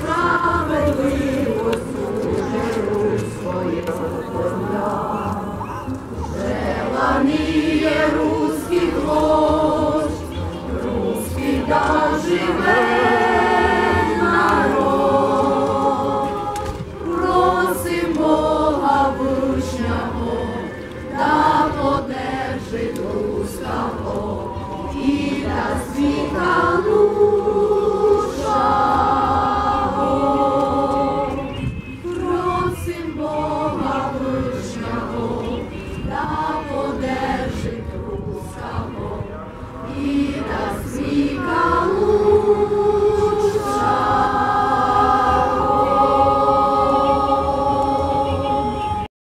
Слава Богу, служи Русь своя,